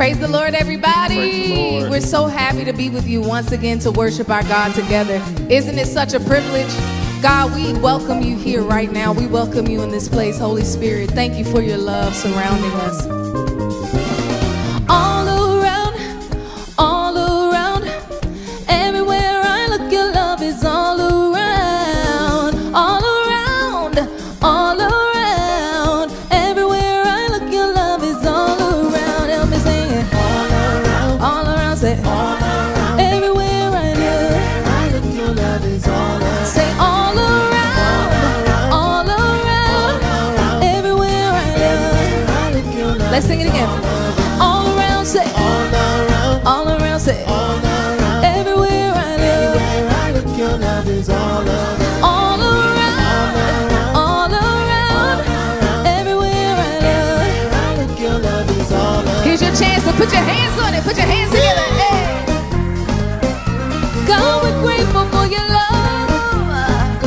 Praise the Lord, everybody. The Lord. We're so happy to be with you once again to worship our God together. Isn't it such a privilege? God, we welcome you here right now. We welcome you in this place, Holy Spirit. Thank you for your love surrounding us. Put your hands on it. Put your hands together. Hey. God, we're grateful for your love.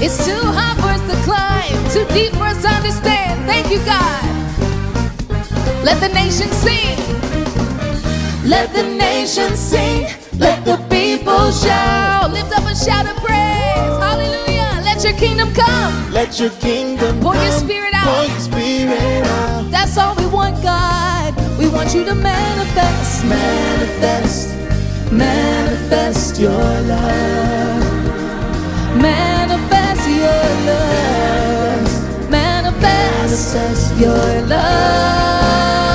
It's too high for us to climb, too deep for us to understand. Thank you, God. Let the nation sing. Let the nation sing. Let the people shout. Lift up a shout of praise. Hallelujah. Let your kingdom come. Let your kingdom Pour come. your spirit out. Pour your spirit want you to manifest, Manifest, manifest your love. manifest your love, manifest Manifest your love.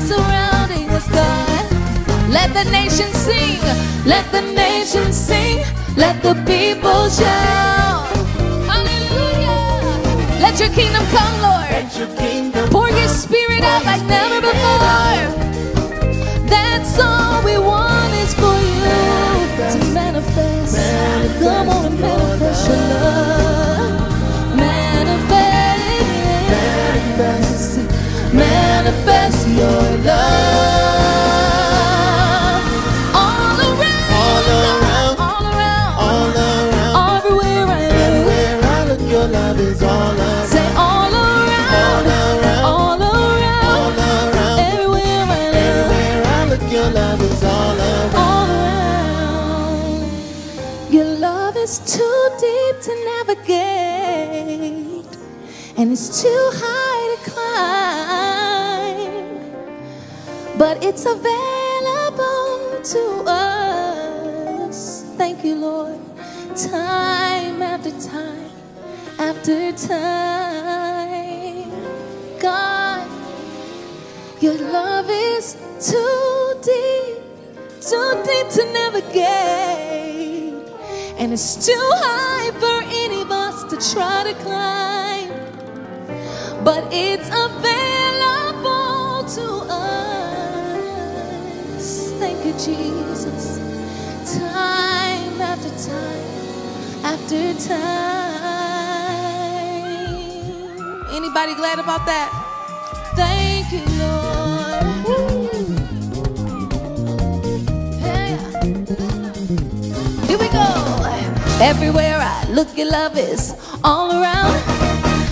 Surrounding us, God. Let the nation sing, let the nation sing, let the people shout. Hallelujah! Let your kingdom come, Lord. Let your kingdom Pour your spirit out like never before. That's all we want is for you to manifest. Come on and manifest your love. Manifest your love. All around. All around. All around. all around. Everywhere I look. Everywhere I look, your love is all around. Say all around. All around. All around. All around. Everywhere I look. Everywhere I look, your love is all around. all around. Your love is too deep to navigate, and it's too high it's available to us. Thank you, Lord. Time after time after time. God, your love is too deep, too deep to navigate. And it's too high for any of us to try to climb. But it's available Jesus. Time after time after time. Anybody glad about that? Thank you, Lord. Hey. Here we go. Everywhere I look, your love is all around.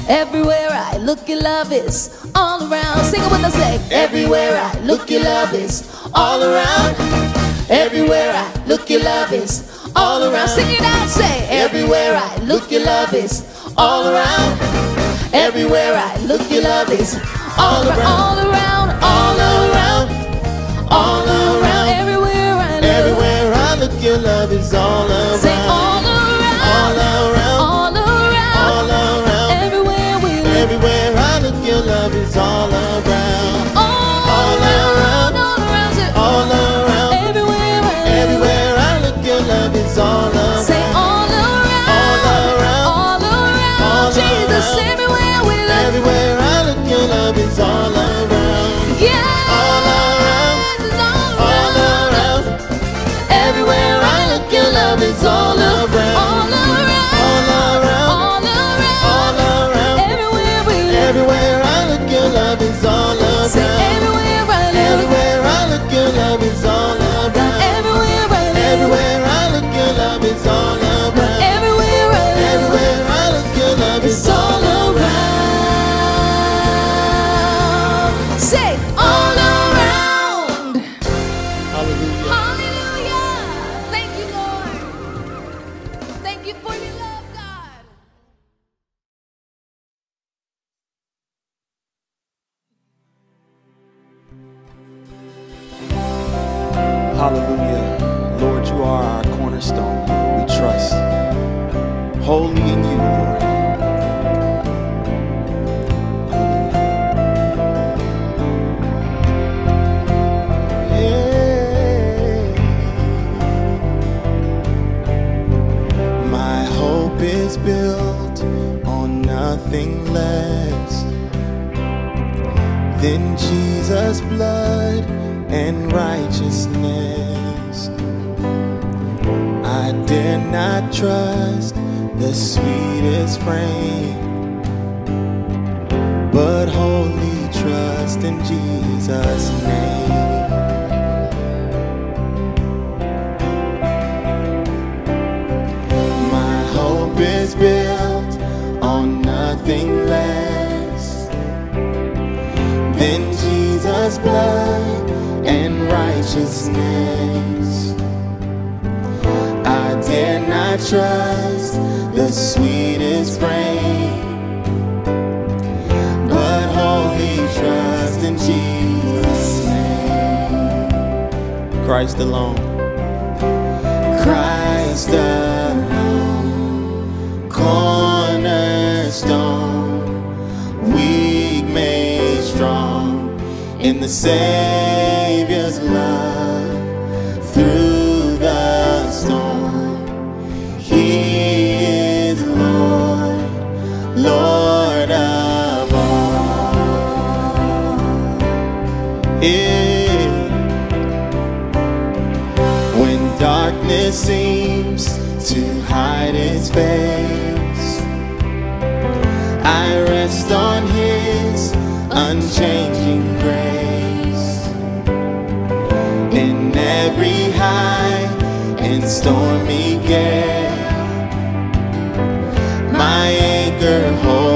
Everywhere I look, your love is all around. Sing it with us, say. Everywhere I look, your love is all around. Everywhere I look, your love is all around. Sing it out, say. Everywhere I look, your love is all around. Everywhere I look, your love is all around. All around, all around, all around. Everywhere I look, Everywhere I look, your love is all around. I trust the sweetest frame. But wholly trust in Jesus' name. Christ alone. Christ alone. Cornerstone. Weak made strong in the same. His face. I rest on His unchanging grace. In every high and stormy gale, my anchor holds.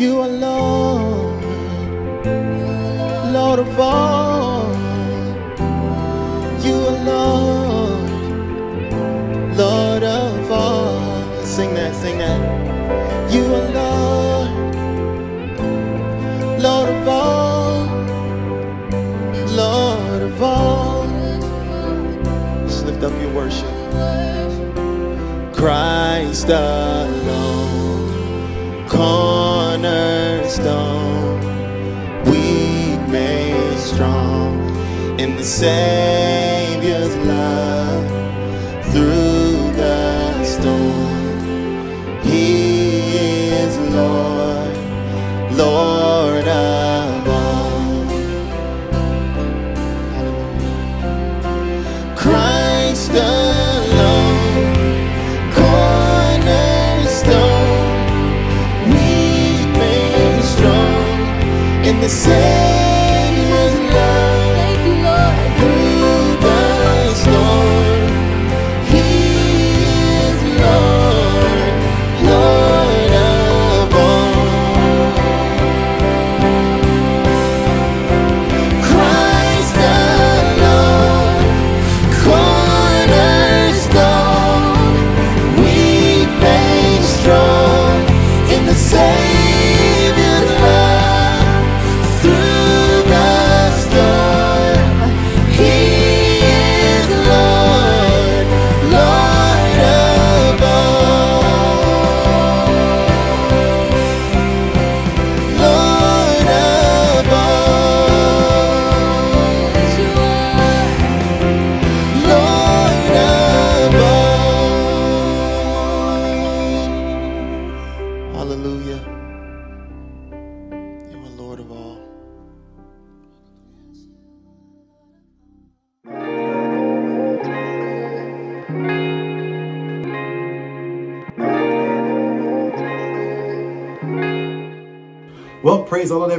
You are Lord, Lord of all. In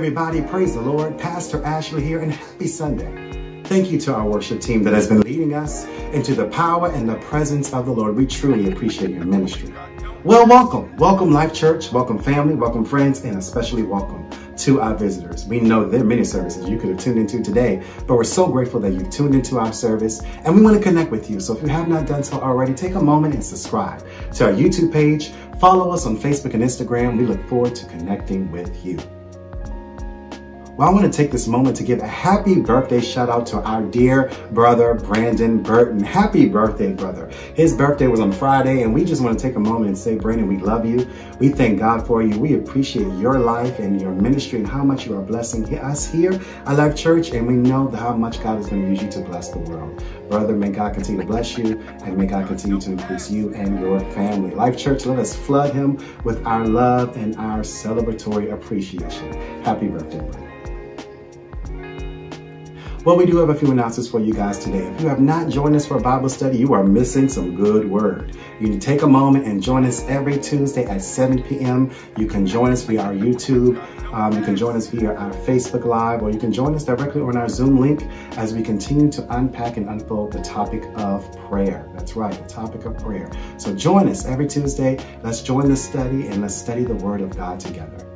everybody. Praise the Lord. Pastor Ashley here, and happy Sunday. Thank you to our worship team that has been leading us into the power and the presence of the Lord. We truly appreciate your ministry. Well, welcome. Welcome, Life Church. Welcome, family. Welcome, friends, and especially welcome to our visitors. We know there are many services you could have tuned into today, but we're so grateful that you've tuned into our service and we want to connect with you. So if you have not done so already, take a moment and subscribe to our YouTube page. Follow us on Facebook and Instagram. We look forward to connecting with you. Well, I want to take this moment to give a happy birthday shout out to our dear brother, Brandon Burton. Happy birthday, brother. His birthday was on Friday, and we just want to take a moment and say, Brandon, we love you. We thank God for you. We appreciate your life and your ministry and how much you are blessing us here at Life Church, and we know how much God is going to use you to bless the world. Brother, may God continue to bless you, and may God continue to increase you and your family. Life Church, let us flood him with our love and our celebratory appreciation. Happy birthday, brother. Well, we do have a few announcements for you guys today. If you have not joined us for a Bible study, you are missing some good word. You need to take a moment and join us every Tuesday at 7 p.m. You can join us via our YouTube. Um, you can join us via our Facebook Live, or you can join us directly on our Zoom link as we continue to unpack and unfold the topic of prayer. That's right, the topic of prayer. So join us every Tuesday. Let's join the study and let's study the Word of God together.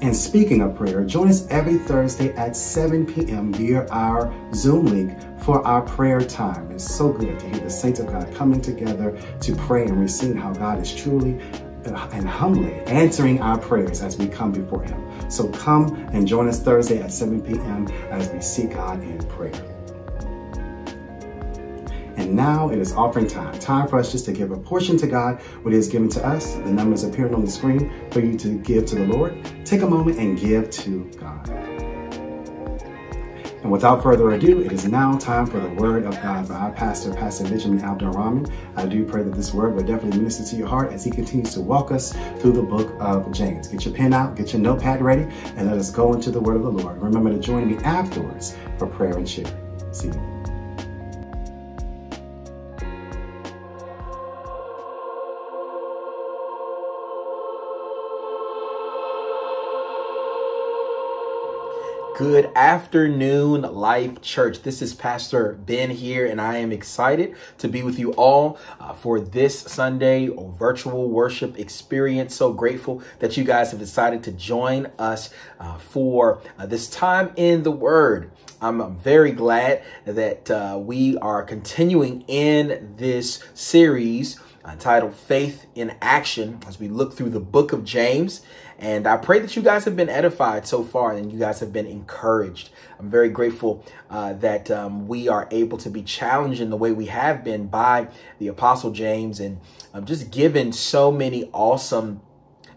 And speaking of prayer, join us every Thursday at 7 p.m. via our Zoom link for our prayer time. It's so good to hear the saints of God coming together to pray and receive how God is truly uh, and humbly answering our prayers as we come before Him. So come and join us Thursday at 7 p.m. as we seek God in prayer. And now it is offering time. Time for us just to give a portion to God, what He has given to us. The numbers appearing on the screen for you to give to the Lord. Take a moment and give to God. And without further ado, it is now time for the Word of God by our pastor, Pastor Benjamin Abdurrahman. I do pray that this word will definitely minister to your heart as he continues to walk us through the book of James. Get your pen out, get your notepad ready, and let us go into the Word of the Lord. Remember to join me afterwards for prayer and share. See you. Good afternoon, Life Church. This is Pastor Ben here, and I am excited to be with you all uh, for this Sunday virtual worship experience. So grateful that you guys have decided to join us uh, for uh, this time in the Word. I'm very glad that uh, we are continuing in this series entitled Faith in Action as we look through the book of James. And I pray that you guys have been edified so far and you guys have been encouraged. I'm very grateful uh, that um, we are able to be challenged in the way we have been by the Apostle James and um, just given so many awesome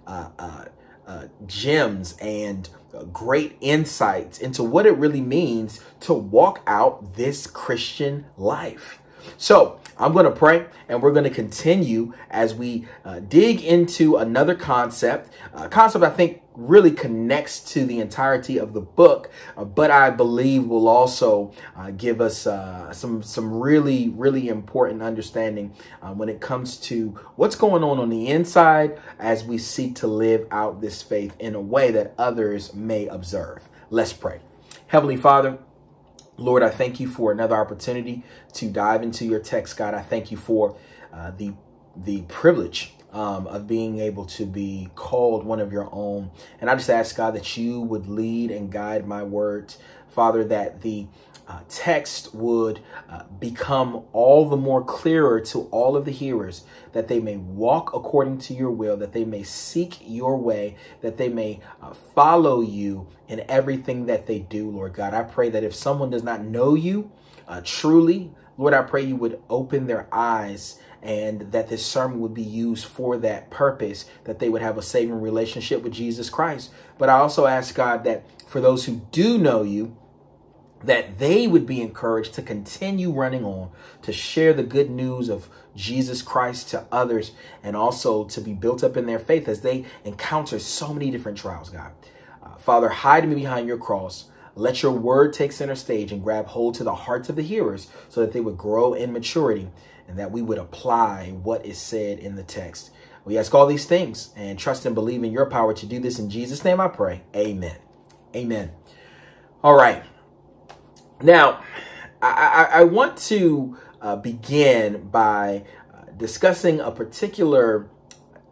uh, uh, uh gems and uh, great insights into what it really means to walk out this Christian life. So I'm going to pray and we're going to continue as we uh, dig into another concept, a concept I think really connects to the entirety of the book, uh, but I believe will also uh, give us uh, some some really really important understanding uh, when it comes to what's going on on the inside as we seek to live out this faith in a way that others may observe. Let's pray. Heavenly Father, Lord, I thank you for another opportunity to dive into your text, God. I thank you for uh, the the privilege um, of being able to be called one of your own. And I just ask, God, that you would lead and guide my words, Father, that the uh, text would uh, become all the more clearer to all of the hearers, that they may walk according to your will, that they may seek your way, that they may uh, follow you in everything that they do, Lord God. I pray that if someone does not know you uh, truly, Lord, I pray you would open their eyes and that this sermon would be used for that purpose, that they would have a saving relationship with Jesus Christ. But I also ask God that for those who do know you, that they would be encouraged to continue running on, to share the good news of Jesus Christ to others, and also to be built up in their faith as they encounter so many different trials, God. Uh, Father, hide me behind your cross. Let your word take center stage and grab hold to the hearts of the hearers so that they would grow in maturity and that we would apply what is said in the text. We ask all these things and trust and believe in your power to do this. In Jesus' name I pray. Amen. Amen. All right. Now, I, I, I want to uh, begin by uh, discussing a particular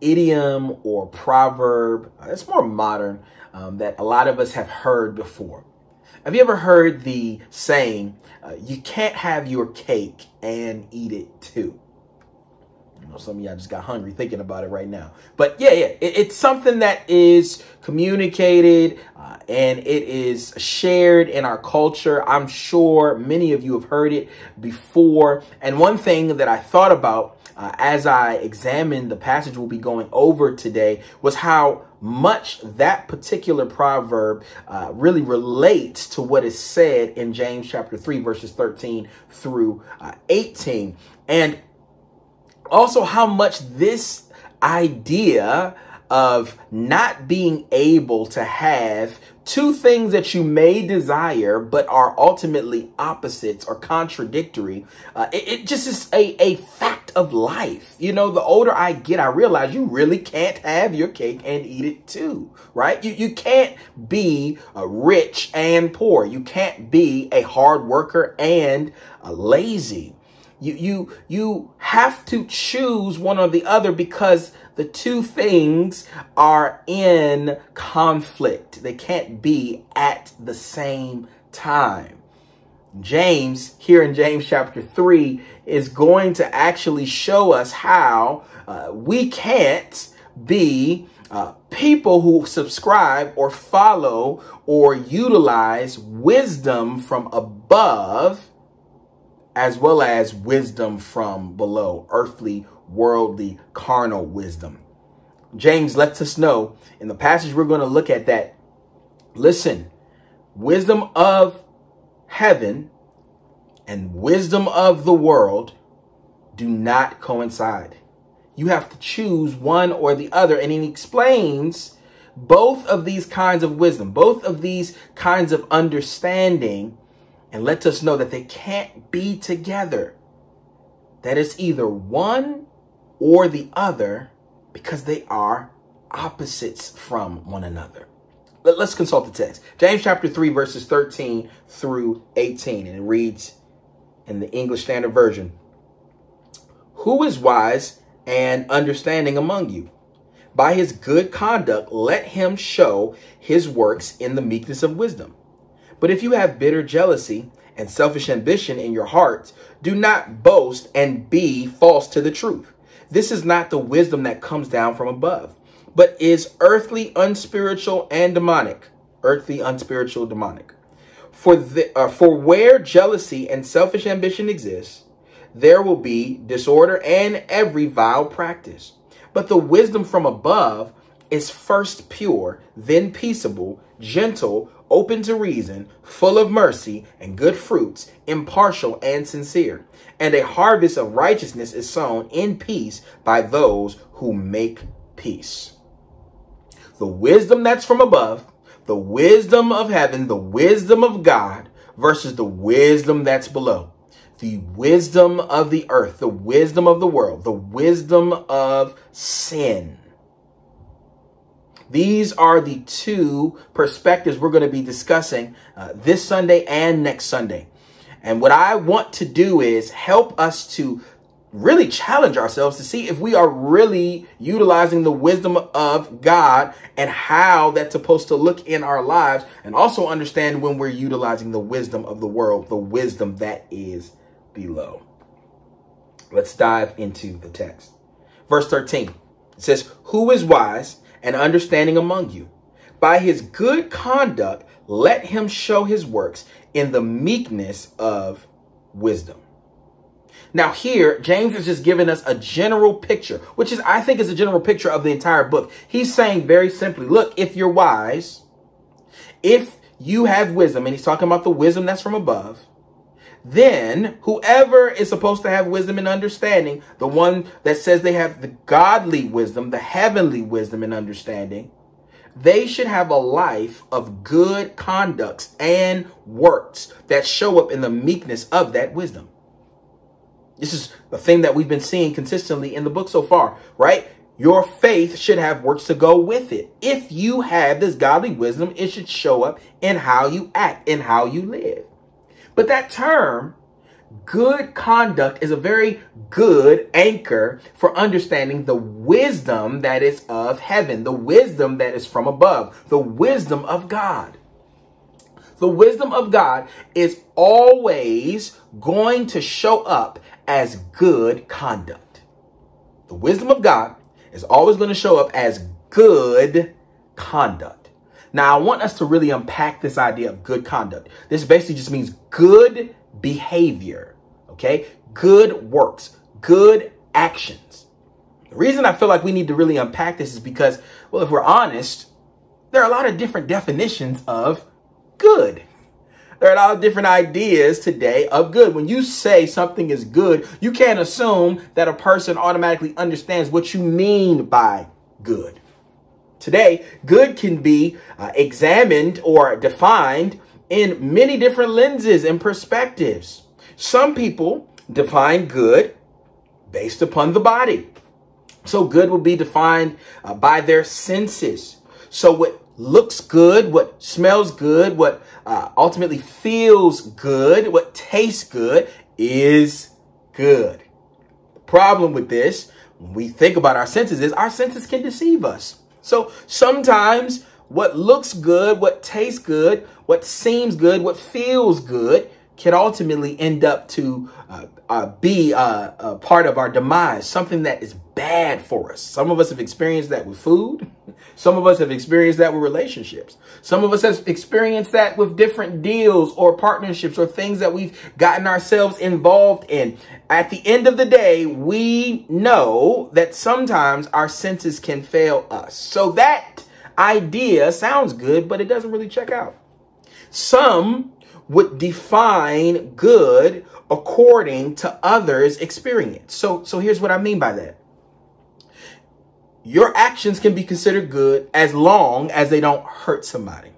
idiom or proverb. Uh, it's more modern um, that a lot of us have heard before. Have you ever heard the saying, uh, you can't have your cake and eat it too? Know, some of y'all just got hungry thinking about it right now. But yeah, yeah, it, it's something that is communicated uh, and it is shared in our culture. I'm sure many of you have heard it before. And one thing that I thought about uh, as I examined the passage we'll be going over today was how much that particular proverb uh, really relates to what is said in James chapter 3, verses 13 through uh, 18. And also how much this idea of not being able to have two things that you may desire but are ultimately opposites or contradictory uh, it, it, just is a, a fact of life. You know the older i get i realize you really can't have your cake and eat it too right? You, you can't be uh, rich and poor. You can't be a hard worker and uh, lazy you you you have to choose one or the other because the two things are in conflict. They can't be at the same time. James, here in James chapter 3, is going to actually show us how uh, we can't be uh, people who subscribe or follow or utilize wisdom from above as well as wisdom from below, earthly, worldly, carnal wisdom. James lets us know in the passage we're going to look at that, listen, wisdom of heaven and wisdom of the world do not coincide. You have to choose one or the other. And he explains both of these kinds of wisdom, both of these kinds of understanding and lets us know that they can't be together. That it's either one or the other because they are opposites from one another. let, us consult the text. James chapter 3, verses 13 through 18. And it reads in the English Standard Version Who is wise and understanding among you? By his good conduct, let him show his works in the meekness of wisdom. But if you have bitter jealousy and selfish ambition in your heart, do not boast and be false to the truth. This is not the wisdom that comes down from above, but is earthly, unspiritual, and demonic. Earthly, unspiritual, demonic. For, the, uh, for where jealousy and selfish ambition exists, there will be disorder and every vile practice. But the wisdom from above is first pure, then peaceable, gentle, open to reason, full of mercy and good fruits, impartial and sincere. And a harvest of righteousness is sown in peace by those who make peace. The wisdom that's from above, the wisdom of heaven, the wisdom of God versus the wisdom that's below. The wisdom of the earth, the wisdom of the world, the wisdom of sin these are the two perspectives we're going to be discussing uh, this Sunday and next Sunday. And what I want to do is help us to really challenge ourselves to see if we are really utilizing the wisdom of God and how that's supposed to look in our lives and also understand when we're utilizing the wisdom of the world, the wisdom that is below. Let's dive into the text. Verse 13. It says, Who is wise and understanding among you. By his good conduct, let him show his works in the meekness of wisdom. Now here, James is just giving us a general picture, which is, I think is a general picture of the entire book. He's saying very simply, look, if you're wise, if you have wisdom, and he's talking about the wisdom that's from above, then whoever is supposed to have wisdom and understanding, the one that says they have the godly wisdom, the heavenly wisdom and understanding, they should have a life of good conducts and works that show up in the meekness of that wisdom. This is the thing that we've been seeing consistently in the book so far, right? Your faith should have works to go with it. If you have this godly wisdom, it should show up in how you act, in how you live. But that term, good conduct, is a very good anchor for understanding the wisdom that is of heaven, the wisdom that is from above, the wisdom of God. The wisdom of God is always going to show up as good conduct. The wisdom of God is always going to show up as good conduct. Now, I want us to really unpack this idea of good conduct. This basically just means good behavior, okay? Good works, good actions. The reason I feel like we need to really unpack this is because, well, if we're honest, there are a lot of different definitions of good. There are a lot of different ideas today of good. When you say something is good, you can't assume that a person automatically understands what you mean by good. Today, good can be uh, examined or defined in many different lenses and perspectives. Some people define good based upon the body. So good will be defined uh, by their senses. So what looks good, what smells good, what uh, ultimately feels good, what tastes good is good. The problem with this, when we think about our senses, is our senses can deceive us. So sometimes what looks good, what tastes good, what seems good, what feels good can ultimately end up to uh, uh, be uh, a part of our demise, something that is bad for us. Some of us have experienced that with food. Some of us have experienced that with relationships. Some of us have experienced that with different deals or partnerships or things that we've gotten ourselves involved in. At the end of the day, we know that sometimes our senses can fail us. So that idea sounds good, but it doesn't really check out. Some would define good according to others' experience. So, so here's what I mean by that. Your actions can be considered good as long as they don't hurt somebody.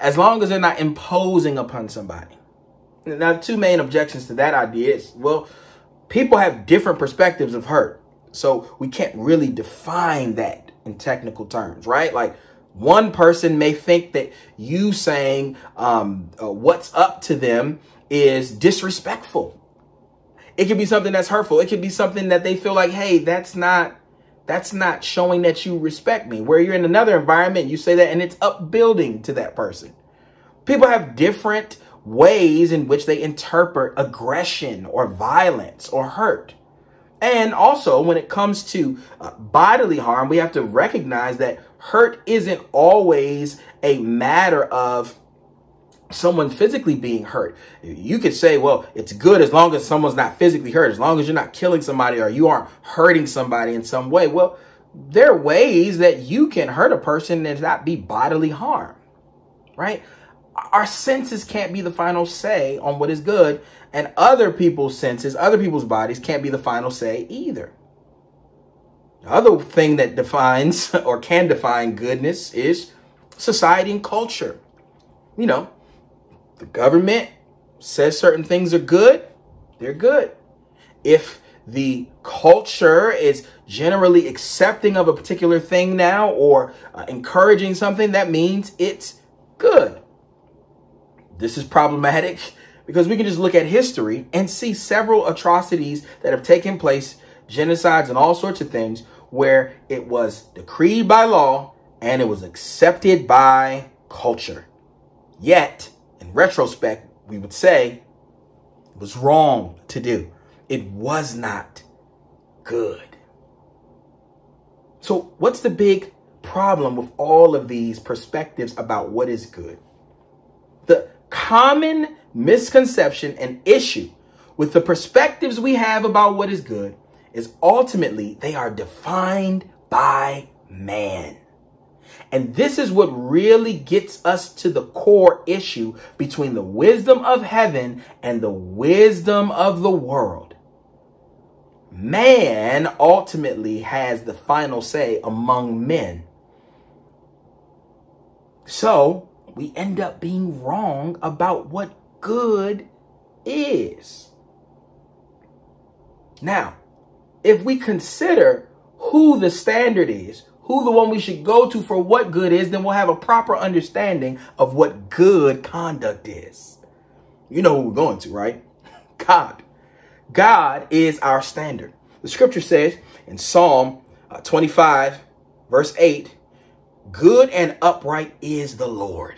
As long as they're not imposing upon somebody. Now, two main objections to that idea is, well, people have different perspectives of hurt. So we can't really define that in technical terms, right? Like One person may think that you saying um, uh, what's up to them is disrespectful. It could be something that's hurtful. It could be something that they feel like, hey, that's not that's not showing that you respect me. Where you're in another environment, you say that and it's upbuilding to that person. People have different ways in which they interpret aggression or violence or hurt. And also, when it comes to uh, bodily harm, we have to recognize that hurt isn't always a matter of someone physically being hurt. You could say, well, it's good as long as someone's not physically hurt, as long as you're not killing somebody or you aren't hurting somebody in some way. Well, there are ways that you can hurt a person and not be bodily harm, right? Our senses can't be the final say on what is good, and other people's senses, other people's bodies can't be the final say either. The other thing that defines or can define goodness is society and culture. You know, the government says certain things are good, they're good. If the culture is generally accepting of a particular thing now or uh, encouraging something, that means it's good. This is problematic because we can just look at history and see several atrocities that have taken place, genocides and all sorts of things, where it was decreed by law and it was accepted by culture. Yet, in retrospect, we would say it was wrong to do. It was not good. So, what's the big problem with all of these perspectives about what is good? The common misconception and issue with the perspectives we have about what is good is ultimately they are defined by man. And this is what really gets us to the core issue between the wisdom of heaven and the wisdom of the world. Man ultimately has the final say among men. So we end up being wrong about what good is. Now, if we consider who the standard is, who the one we should go to for what good is, then we'll have a proper understanding of what good conduct is. You know who we're going to, right? God. God is our standard. The scripture says in Psalm uh, 25, verse 8, good and upright is the Lord.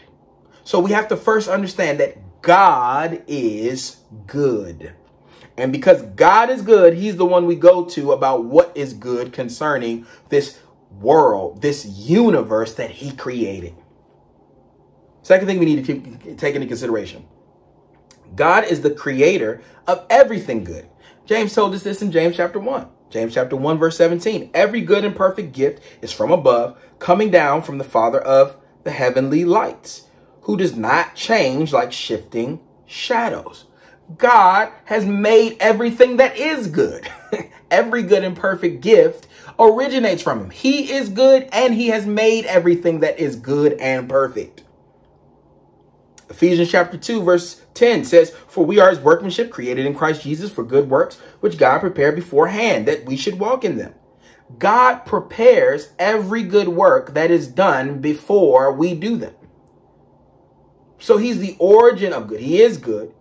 So we have to first understand that God is good. And because God is good, he's the one we go to about what is good concerning this world, this universe that he created. Second thing we need to take into consideration. God is the creator of everything good. James told us this in James chapter 1. James chapter 1 verse 17. Every good and perfect gift is from above, coming down from the Father of the heavenly lights, who does not change like shifting shadows. God has made everything that is good. Every good and perfect gift originates from him. He is good and he has made everything that is good and perfect. Ephesians chapter 2 verse 10 says, For we are his workmanship created in Christ Jesus for good works, which God prepared beforehand that we should walk in them. God prepares every good work that is done before we do them. So he's the origin of good. He is good.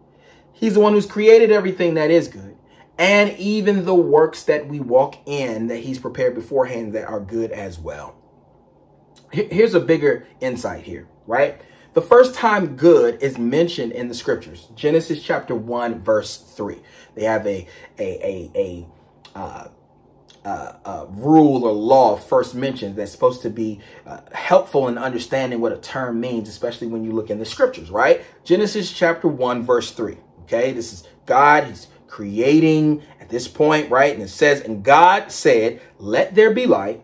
He's the one who's created everything that is good. And even the works that we walk in that he's prepared beforehand that are good as well. Here's a bigger insight here, right? The first time good is mentioned in the scriptures, Genesis chapter 1, verse 3. They have a, a, a, a, uh, uh, uh, rule or law first mentioned that's supposed to be uh, helpful in understanding what a term means, especially when you look in the scriptures, right? Genesis chapter 1, verse 3. Okay, this is God. He's creating at this point, right? And it says, And God said, Let there be light.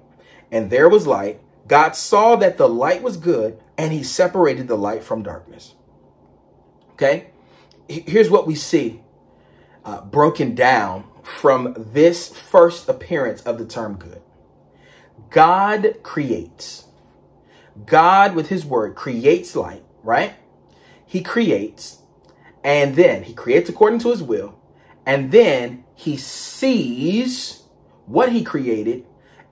And there was light. God saw that the light was good, and he separated the light from darkness. Okay, here's what we see uh, broken down from this first appearance of the term good. God creates. God, with his word, creates light, right? He creates and then he creates according to his will. And then he sees what he created.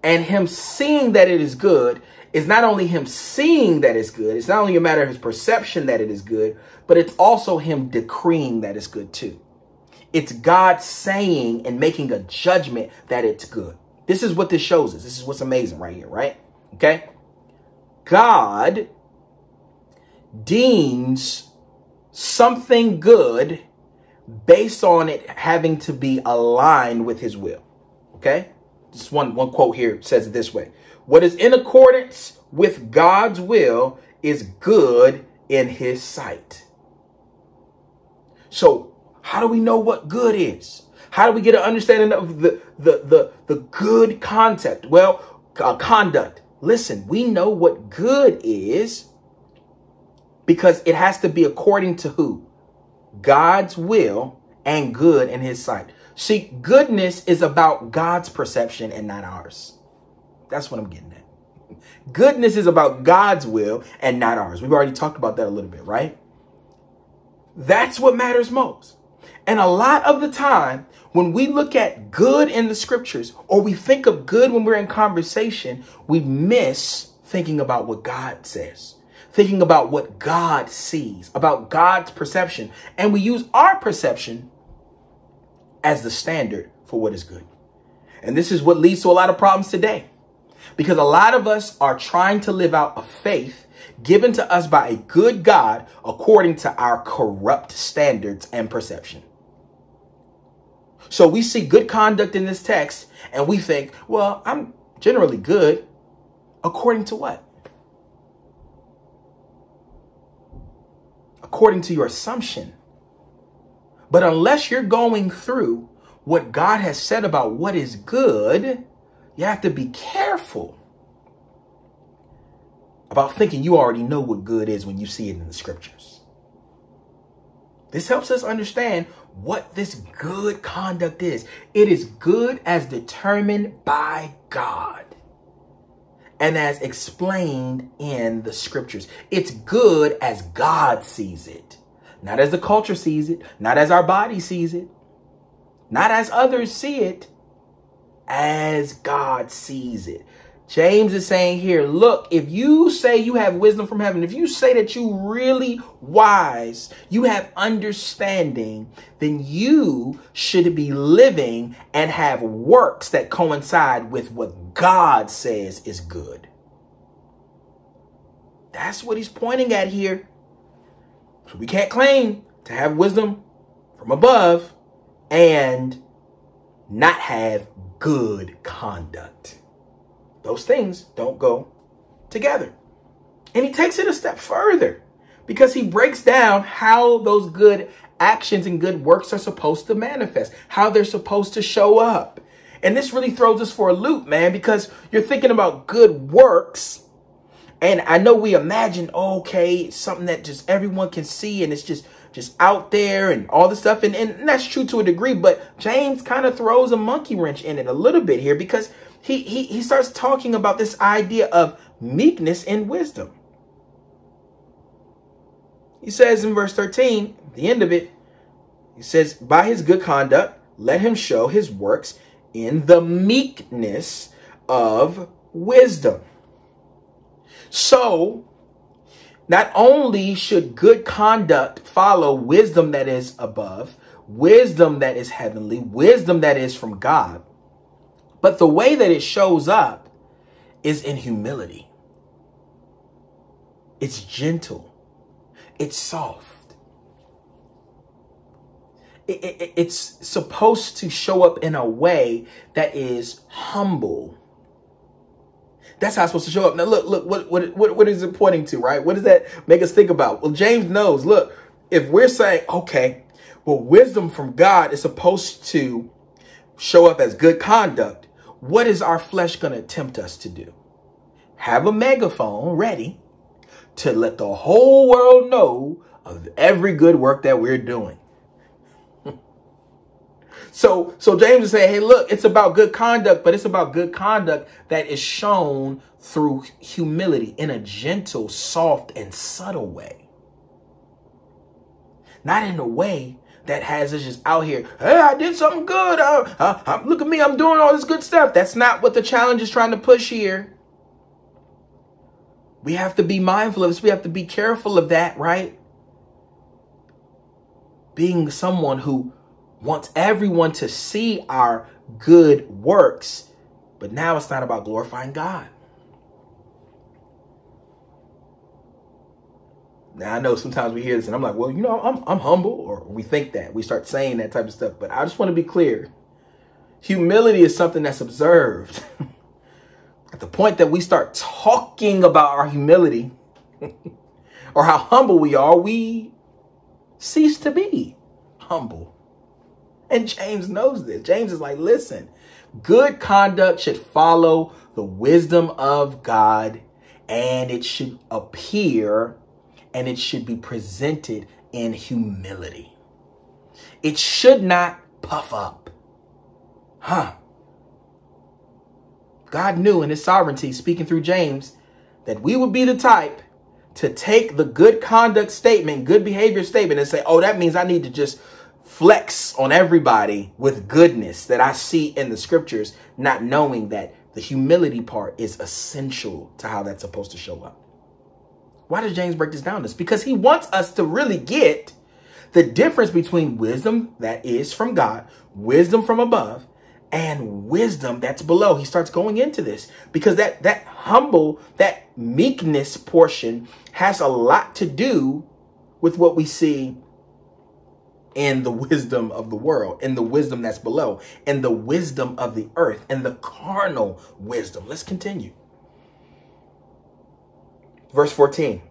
And him seeing that it is good is not only him seeing that it's good, it's not only a matter of his perception that it is good, but it's also him decreeing that it's good too. It's God saying and making a judgment that it's good. This is what this shows us. This is what's amazing right here, right? Okay. God deems something good based on it having to be aligned with his will. Okay? Just one, one quote here says it this way. What is in accordance with God's will is good in his sight. So how do we know what good is? How do we get an understanding of the, the, the, the good concept? Well, uh, conduct. Listen, we know what good is because it has to be according to who? God's will and good in his sight. See, goodness is about God's perception and not ours. That's what I'm getting at. Goodness is about God's will and not ours. We've already talked about that a little bit, right? That's what matters most. And a lot of the time, when we look at good in the scriptures or we think of good when we're in conversation, we miss thinking about what God says, thinking about what God sees, about God's perception. And we use our perception as the standard for what is good. And this is what leads to a lot of problems today. Because a lot of us are trying to live out a faith given to us by a good God according to our corrupt standards and perception. So we see good conduct in this text and we think, well, I'm generally good. According to what? According to your assumption. But unless you're going through what God has said about what is good, you have to be careful about thinking you already know what good is when you see it in the scriptures. This helps us understand what this good conduct is. It is good as determined by God and as explained in the scriptures. It's good as God sees it, not as the culture sees it, not as our body sees it, not as others see it, as God sees it. James is saying here, look, if you say you have wisdom from heaven, if you say that you really wise, you have understanding, then you should be living and have works that coincide with what God says is good. That's what he's pointing at here. So we can't claim to have wisdom from above and not have good conduct. Those things don't go together. And he takes it a step further because he breaks down how those good actions and good works are supposed to manifest, how they're supposed to show up. And this really throws us for a loop, man, because you're thinking about good works. And I know we imagine, okay, something that just everyone can see and it's just just out there and all this stuff. And, and that's true to a degree, but James kind of throws a monkey wrench in it a little bit here because he, he, he starts talking about this idea of meekness and wisdom. He says in verse 13, the end of it, he says, by his good conduct, let him show his works in the meekness of wisdom. So, not only should good conduct follow wisdom that is above, wisdom that is heavenly, wisdom that is from God, but the way that it shows up is in humility. It's gentle. It's soft. It, it, it's supposed to show up in a way that is humble. That's how it's supposed to show up. Now, look, look, what, what, what, what is it pointing to, right? What does that make us think about? Well, James knows, look, if we're saying, okay, well, wisdom from God is supposed to show up as good conduct, what is our flesh going to tempt us to do? Have a megaphone ready to let the whole world know of every good work that we're doing. so, so James is saying, hey, look, it's about good conduct, but it's about good conduct that is shown through humility in a gentle, soft, and subtle way. Not in a way that has us just out here. Hey, I did something good. Uh, uh, look at me. I'm doing all this good stuff. That's not what the challenge is trying to push here. We have to be mindful of this. We have to be careful of that, right? Being someone who wants everyone to see our good works, but now it's not about glorifying God. Now I know sometimes we hear this and I'm like, well, you know, I'm I'm humble, or we think that we start saying that type of stuff. But I just want to be clear. Humility is something that's observed. At the point that we start talking about our humility or how humble we are, we cease to be humble. And James knows this. James is like, listen, good conduct should follow the wisdom of God and it should appear and it should be presented in humility. It should not puff up. Huh? God knew in his sovereignty, speaking through James, that we would be the type to take the good conduct statement, good behavior statement, and say, oh, that means I need to just flex on everybody with goodness that I see in the scriptures, not knowing that the humility part is essential to how that's supposed to show up. Why does James break this down? This because he wants us to really get the difference between wisdom that is from God, wisdom from above, and wisdom that's below. He starts going into this because that that humble, that meekness portion has a lot to do with what we see in the wisdom of the world, in the wisdom that's below, in the wisdom of the earth, in the carnal wisdom. Let's continue. Verse 14.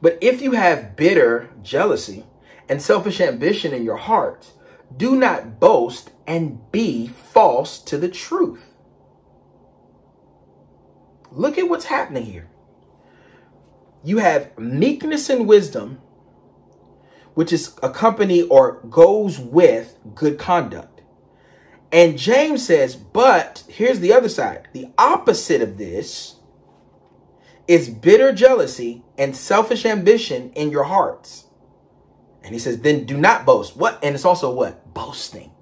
But if you have bitter jealousy and selfish ambition in your heart, do not boast and be false to the truth. Look at what's happening here. You have meekness and wisdom, which is accompany or goes with good conduct. And James says, but here's the other side. The opposite of this is bitter jealousy and selfish ambition in your hearts. And he says, then do not boast. What? And it's also what? Boasting.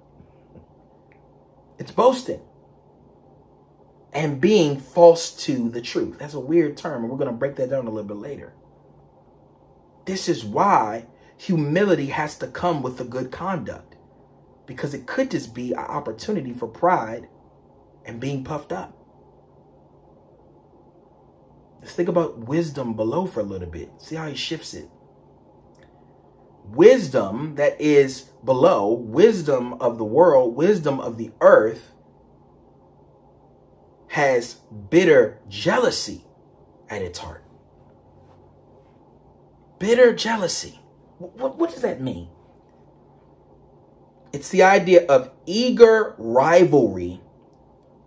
It's boasting. And being false to the truth. That's a weird term, and we're going to break that down a little bit later. This is why humility has to come with the good conduct. Because it could just be an opportunity for pride and being puffed up. Let's think about wisdom below for a little bit. See how he shifts it. Wisdom that is below, wisdom of the world, wisdom of the earth, has bitter jealousy at its heart. Bitter jealousy. What, what does that mean? It's the idea of eager rivalry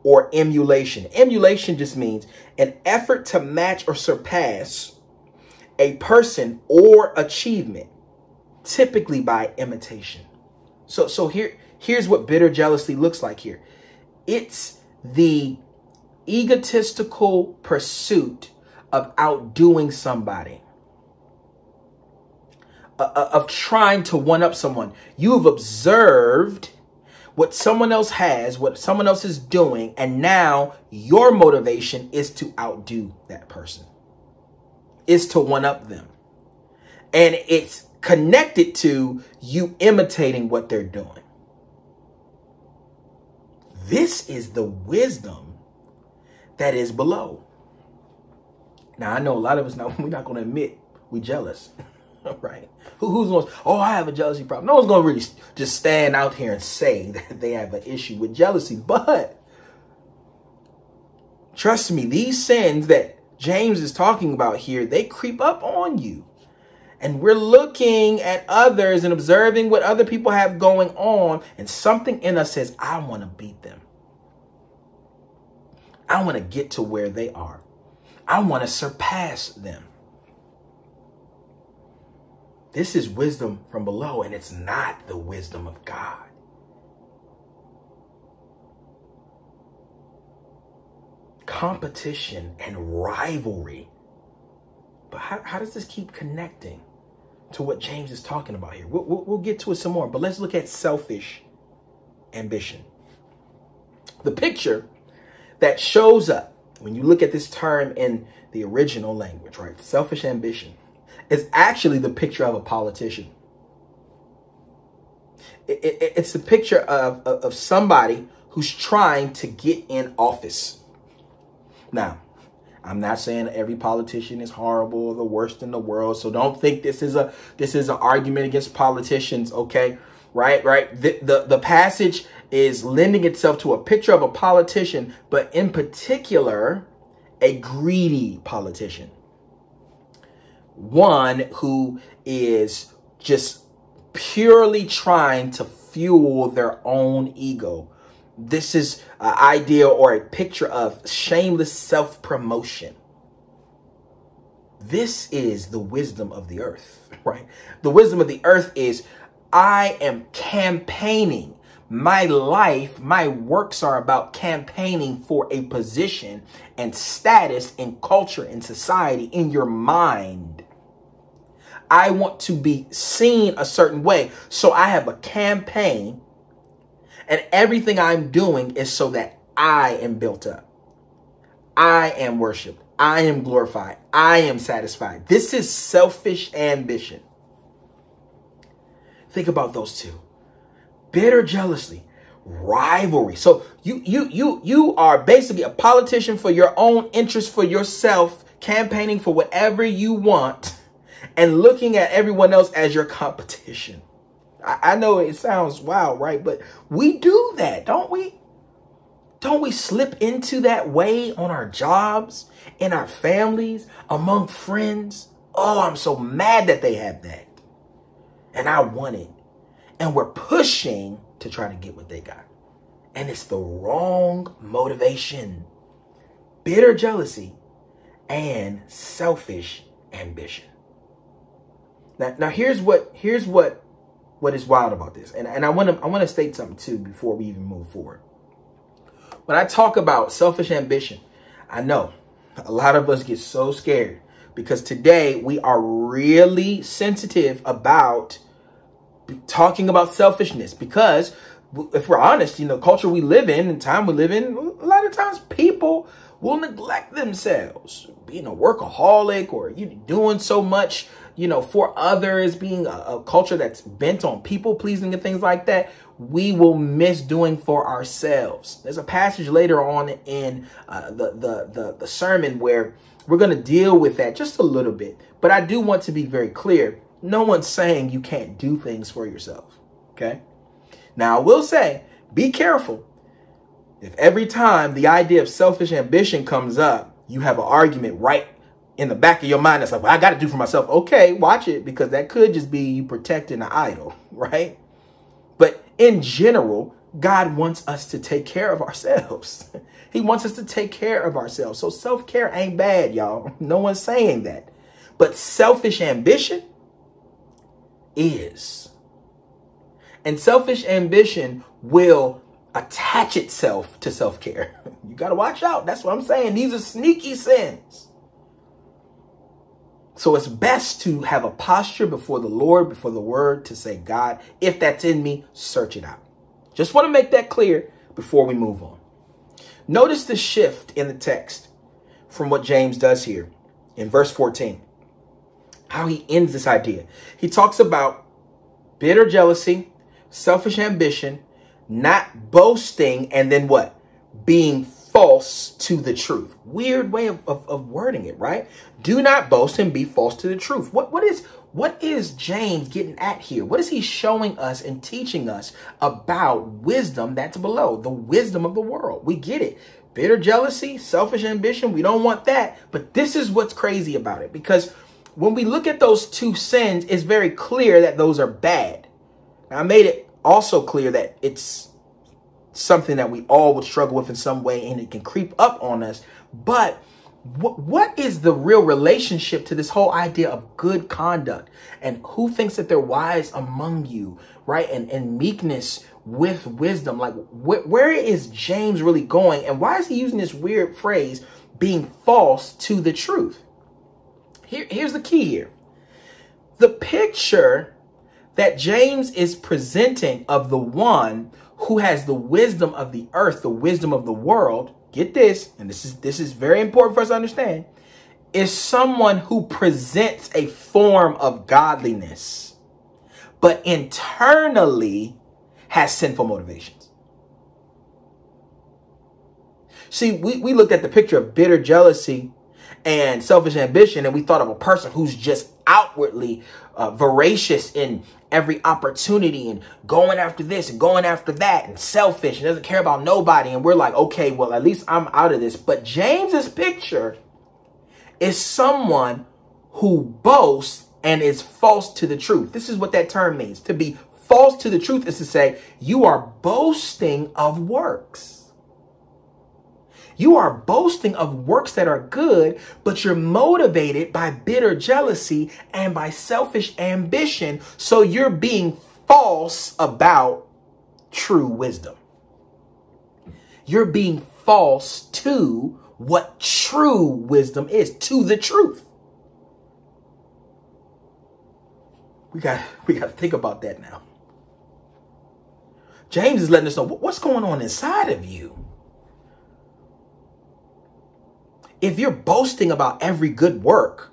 or emulation. Emulation just means an effort to match or surpass a person or achievement, typically by imitation. So so here here's what bitter jealousy looks like here. It's the egotistical pursuit of outdoing somebody. Uh, uh, of trying to one up someone. You've observed what someone else has, what someone else is doing, and now your motivation is to outdo that person, is to one up them. And it's connected to you imitating what they're doing. This is the wisdom that is below. Now, I know a lot of us now, we're not going to admit we're jealous. right? Who, who's going? Oh, I have a jealousy problem. No one's going to really just stand out here and say that they have an issue with jealousy. But trust me, these sins that James is talking about here, they creep up on you. And we're looking at others and observing what other people have going on. And something in us says, I want to beat them. I want to get to where they are. I want to surpass them. This is wisdom from below, and it's not the wisdom of God. Competition and rivalry. But how, how does this keep connecting to what James is talking about here? We'll, we'll, we'll get to it some more, but let's look at selfish ambition. The picture that shows up when you look at this term in the original language, right, selfish ambition, is actually the picture of a politician. It, it, it's the picture of, of, of somebody who's trying to get in office. Now, I'm not saying every politician is horrible or the worst in the world. So don't think this is a this is an argument against politicians, okay? Right, right. The, the the passage is lending itself to a picture of a politician, but in particular, a greedy politician. One who is just purely trying to fuel their own ego. This is an idea or a picture of shameless self promotion. This is the wisdom of the earth, right? The wisdom of the earth is I am campaigning. My life, my works are about campaigning for a position and status in culture and society in your mind. I want to be seen a certain way. So I have a campaign and everything I'm doing is so that I am built up. I am worshiped. I am glorified. I am satisfied. This is selfish ambition. Think about those two. Bitter jealousy, rivalry. So you you you you are basically a politician for your own interest for yourself, campaigning for whatever you want and looking at everyone else as your competition. I, I know it sounds wild, right? But we do that, don't we? Don't we slip into that way on our jobs, in our families, among friends? Oh, I'm so mad that they have that. And I want it. And we're pushing to try to get what they got. And it's the wrong motivation. Bitter jealousy and selfish ambition. Now, now here's what here's what what is wild about this. And, and I want to I want to state something too before we even move forward. When I talk about selfish ambition, I know a lot of us get so scared because today we are really sensitive about talking about selfishness because if we're honest, you know, culture we live in and time we live in, a lot of times people will neglect themselves, being a workaholic or you doing so much you know, for others, being a, a culture that's bent on people pleasing and things like that, we will miss doing for ourselves. There's a passage later on in uh, the, the, the, the sermon where we're going to deal with that just a little bit. But I do want to be very clear. No one's saying you can't do things for yourself. Okay. Now, I will say, be careful. If every time the idea of selfish ambition comes up, you have an argument right in the back of your mind that's like, well, I got to do for myself. Okay, watch it because that could just be you protecting the idol, right? But in general, God wants us to take care of ourselves. he wants us to take care of ourselves. So self-care ain't bad, y'all. No one's saying that. But selfish ambition is. And selfish ambition will attach itself to self-care. You got to watch out. That's what I'm saying. These are sneaky sins. So it's best to have a posture before the Lord, before the word to say, God, if that's in me, search it out. Just want to make that clear before we move on. Notice the shift in the text from what James does here in verse 14. How he ends this idea. He talks about bitter jealousy, selfish ambition, not boasting, and then what? Being false to the truth. Weird way of, of, of, wording it, right? Do not boast and be false to the truth. What what is what is James getting at here? What is he showing us and teaching us about wisdom that's below, the wisdom of the world? We get it. Bitter jealousy, selfish ambition, we don't want that. But this is what's crazy about it because when we look at those two sins, it's very clear that those are bad. Now, I made it also clear that it's something that we all would struggle with in some way and it can creep up on us. But what, what is the real relationship to this whole idea of good conduct and who thinks that they're wise among you, right? And, and meekness with wisdom. Like wh where is James really going? And why is he using this weird phrase being false to the truth? Here, here's the key here. The picture that James is presenting of the one who has the wisdom of the earth, the wisdom of the world, get this, and this is this is very important for us to understand, is someone who presents a form of godliness, but internally has sinful motivations. See, we, we looked at the picture of bitter jealousy and selfish ambition, and we thought of a person who's just outwardly uh, voracious in every opportunity and going after this and going after that and selfish and doesn't care about nobody. And we're like, okay, well, at least I'm out of this. But James's picture is someone who boasts and is false to the truth. This is what that term means. To be false to the truth is to say you are boasting of works. You are boasting of works that are good, but you're motivated by bitter jealousy and by selfish ambition. So you're being false about true wisdom. You're being false to what true wisdom is, to the truth. We got we got to think about that now. James is letting us know what's going on inside of you. If you're boasting about every good work,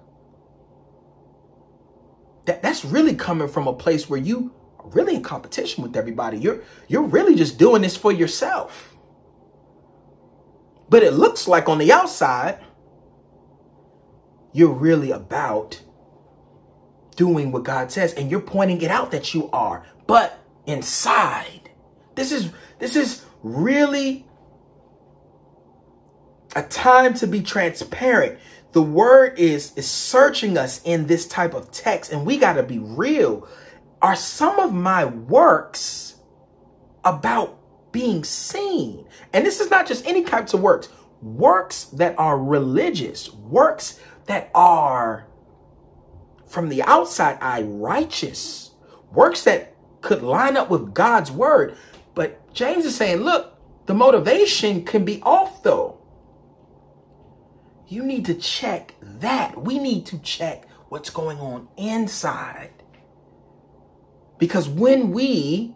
that, that's really coming from a place where you are really in competition with everybody. You're you're really just doing this for yourself. But it looks like on the outside, you're really about doing what God says and you're pointing it out that you are. But inside, this is this is really a time to be transparent. The word is, is searching us in this type of text, and we got to be real. Are some of my works about being seen? And this is not just any types of works, works that are religious, works that are from the outside eye righteous, works that could line up with God's word. But James is saying, look, the motivation can be off though. You need to check that. We need to check what's going on inside. Because when we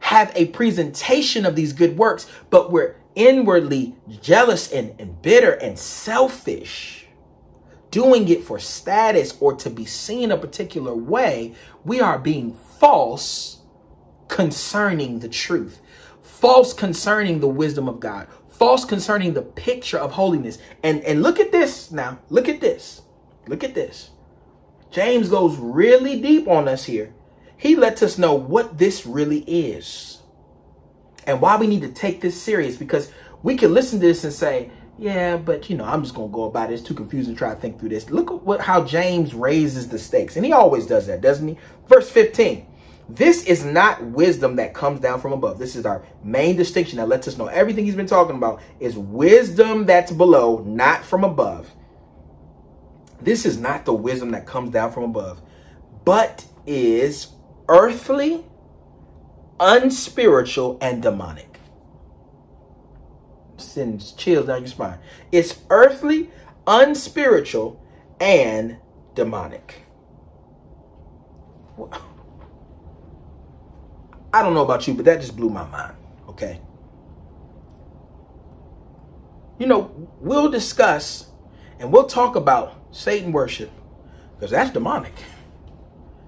have a presentation of these good works, but we're inwardly jealous and, and bitter and selfish, doing it for status or to be seen a particular way, we are being false concerning the truth, false concerning the wisdom of God, false concerning the picture of holiness. And, and look at this now. Look at this. Look at this. James goes really deep on us here. He lets us know what this really is and why we need to take this serious because we can listen to this and say, yeah, but you know, I'm just going to go about it. It's too confusing to try to think through this. Look at what, how James raises the stakes. And he always does that, doesn't he? Verse 15. This is not wisdom that comes down from above. This is our main distinction that lets us know everything he's been talking about is wisdom that's below, not from above. This is not the wisdom that comes down from above, but is earthly, unspiritual, and demonic. Sends chills down your spine. It's earthly, unspiritual, and demonic. I don't know about you, but that just blew my mind. Okay. You know, we'll discuss and we'll talk about Satan worship because that's demonic.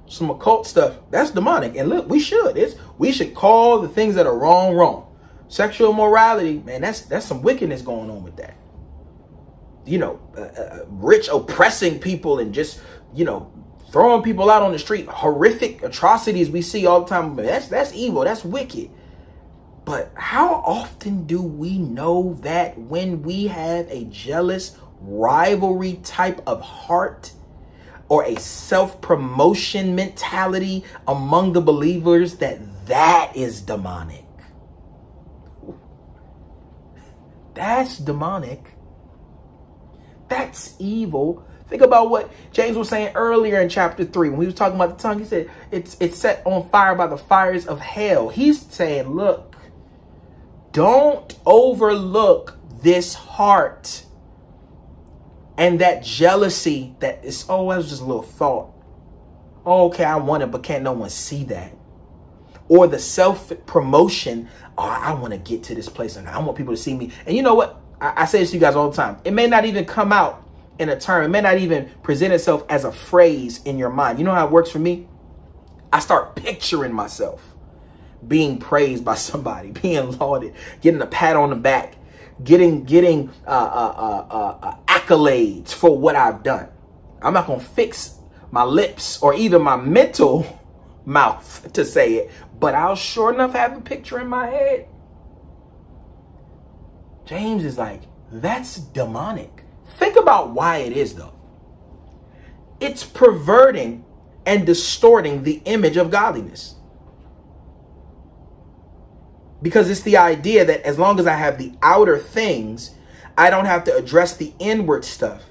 Some occult stuff, that's demonic. And look, we should. It's we should call the things that are wrong wrong. Sexual morality, man, that's that's some wickedness going on with that. You know, uh, uh, rich oppressing people and just, you know, throwing people out on the street, horrific atrocities we see all the time. That's that's evil. That's wicked. But how often do we know that when we have a jealous rivalry type of heart or a self-promotion mentality among the believers that that is demonic? That's demonic. That's evil Think about what James was saying earlier in chapter 3 when he was talking about the tongue. He said it's it's set on fire by the fires of hell. He's saying, look, don't overlook this heart and that jealousy that is, oh, that was just a little thought. Oh, okay, I want it, but can't no one see that? Or the self-promotion, oh, I want to get to this place and I want people to see me. And you know what? I, I say this to you guys all the time. It may not even come out in a term. It may not even present itself as a phrase in your mind. You know how it works for me? I start picturing myself being praised by somebody, being lauded, getting a pat on the back, getting getting uh, uh, uh, uh, accolades for what I've done. I'm not gonna fix my lips or even my mental mouth to say it, but I'll sure enough have a picture in my head. James is like, that's demonic. Think about why it is though. It's perverting and distorting the image of godliness. Because it's the idea that as long as I have the outer things, I don't have to address the inward stuff,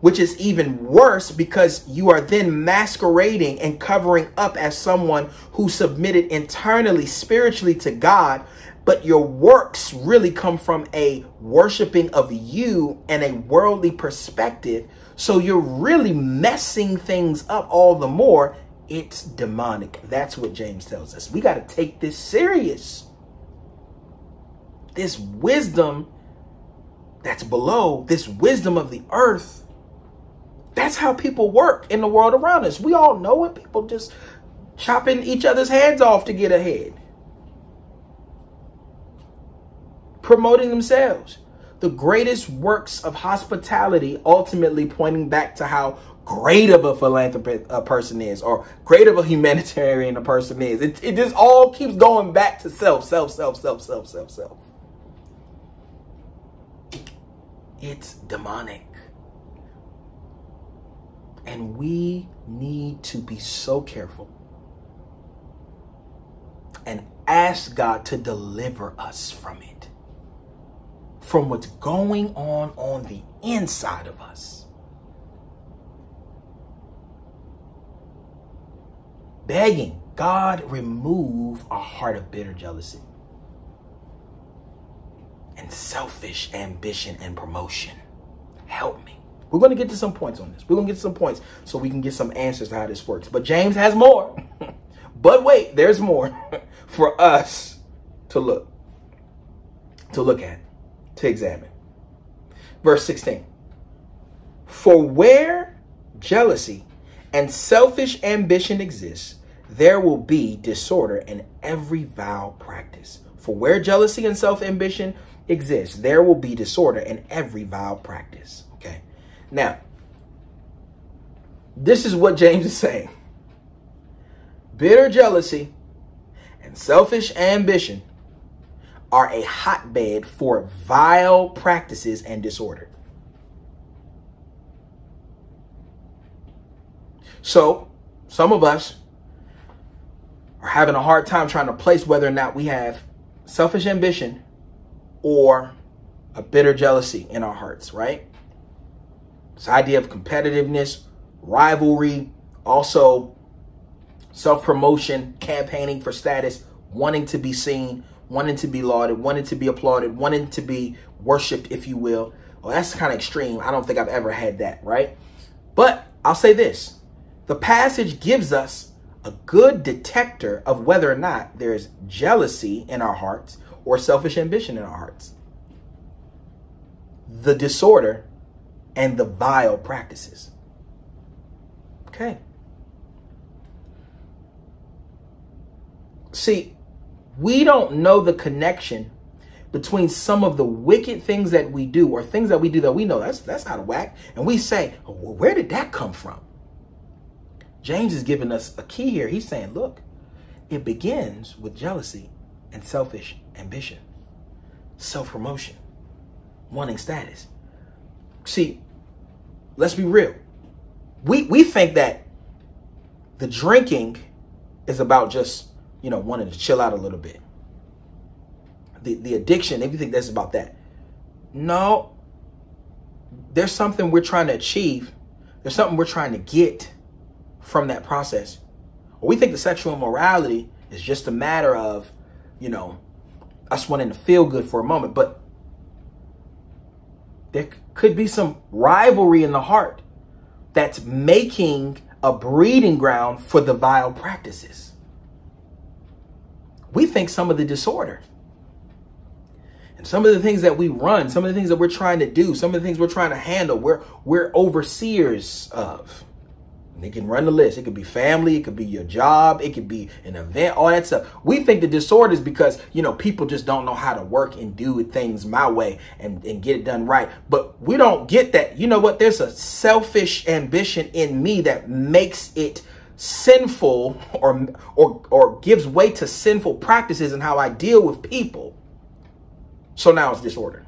which is even worse because you are then masquerading and covering up as someone who submitted internally, spiritually to God, but your works really come from a worshiping of you and a worldly perspective. So you're really messing things up all the more. It's demonic. That's what James tells us. We got to take this serious this wisdom that's below, this wisdom of the earth, that's how people work in the world around us. We all know it. People just chopping each other's heads off to get ahead, promoting themselves. The greatest works of hospitality ultimately pointing back to how great of a philanthropist a person is or great of a humanitarian a person is. It, it just all keeps going back to self, self, self, self, self, self, self. It's demonic. And we need to be so careful and ask God to deliver us from it, from what's going on on the inside of us. Begging God remove a heart of bitter jealousy and selfish ambition and promotion. Help me. We're going to get to some points on this. We're going to get some points so we can get some answers to how this works. But James has more. but wait, there's more for us to look, to look at, to examine. Verse 16. For where jealousy and selfish ambition exists, there will be disorder in every vile practice. For where jealousy and self ambition exists, there will be disorder in every vile practice. Okay. Now, this is what James is saying bitter jealousy and selfish ambition are a hotbed for vile practices and disorder. So, some of us are having a hard time trying to place whether or not we have selfish ambition or a bitter jealousy in our hearts, right? This idea of competitiveness, rivalry, also self promotion, campaigning for status, wanting to be seen, wanting to be lauded, wanting to be applauded, wanting to be worshiped, if you will. Well, that's kind of extreme. I don't think I've ever had that, right? But I'll say this the passage gives us a good detector of whether or not there is jealousy in our hearts or selfish ambition in our hearts. The disorder and the vile practices. Okay. See, we don't know the connection between some of the wicked things that we do or things that we do that we know that's that's out of whack and we say well, where did that come from james is giving us a key here he's saying look it begins with jealousy and selfish ambition, self promotion, wanting status. See, let's be real. We, we think that the drinking is about just, you know, wanting to chill out a little bit. The, the addiction, if you think that's about that. No, there's something we're trying to achieve. There's something we're trying to get from that process. We think the sexual immorality is just a matter of you know, us wanting to feel good for a moment, but there could be some rivalry in the heart that's making a breeding ground for the vile practices. We think some of the disorder and some of the things that we run, some of the things that we're trying to do, some of the things we're trying to handle, we're we're overseers of. And they can run the list. It could be family, it could be your job, it could be an event, all that stuff. We think the disorder is because, you know, people just don't know how to work and do things my way and, and get it done right. But we don't get that. You know what? There's a selfish ambition in me that makes it sinful or or or gives way to sinful practices and how I deal with people. So now it's disorder.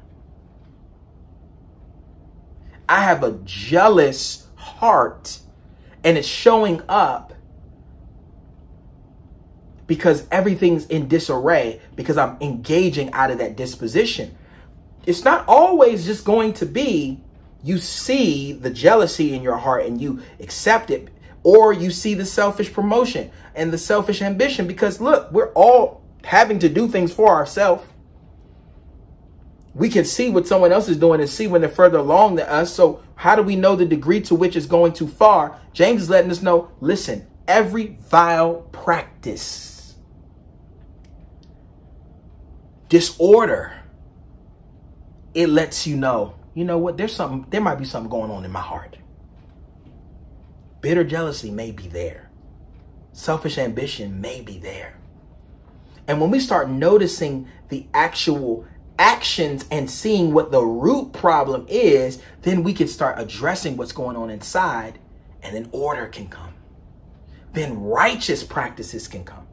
I have a jealous heart and it's showing up because everything's in disarray because I'm engaging out of that disposition. It's not always just going to be you see the jealousy in your heart and you accept it, or you see the selfish promotion and the selfish ambition because look, we're all having to do things for ourselves. We can see what someone else is doing and see when they're further along than us. So how do we know the degree to which it's going too far? James is letting us know, listen, every vile practice, disorder, it lets you know, you know what, there's something, there might be something going on in my heart. Bitter jealousy may be there. Selfish ambition may be there. And when we start noticing the actual actions and seeing what the root problem is, then we can start addressing what's going on inside and then order can come. Then righteous practices can come.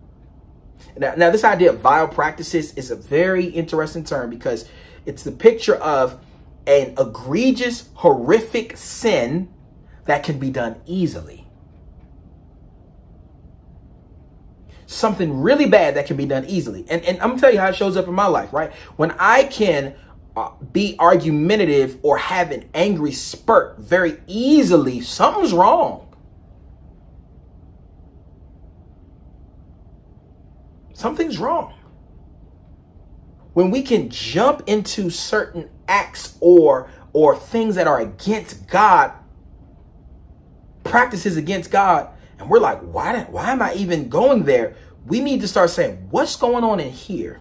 Now, now this idea of vile practices is a very interesting term because it's the picture of an egregious, horrific sin that can be done easily. something really bad that can be done easily. And, and I'm gonna tell you how it shows up in my life, right? When I can uh, be argumentative or have an angry spurt very easily, something's wrong. Something's wrong. When we can jump into certain acts or or things that are against God, practices against God, and we're like, why, why am I even going there? We need to start saying, what's going on in here?